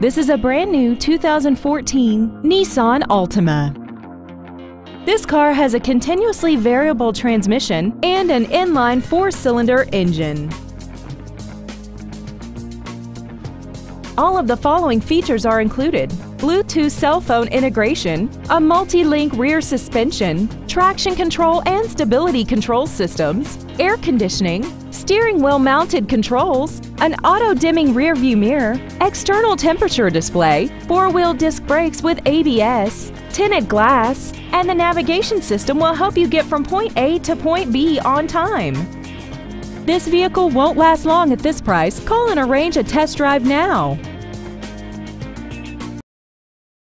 This is a brand new 2014 Nissan Altima. This car has a continuously variable transmission and an inline four-cylinder engine. All of the following features are included. Bluetooth cell phone integration, a multi-link rear suspension, traction control and stability control systems, air conditioning, steering wheel mounted controls, an auto-dimming rear view mirror, external temperature display, four-wheel disc brakes with ABS, tinted glass, and the navigation system will help you get from point A to point B on time. This vehicle won't last long at this price. Call and arrange a test drive now.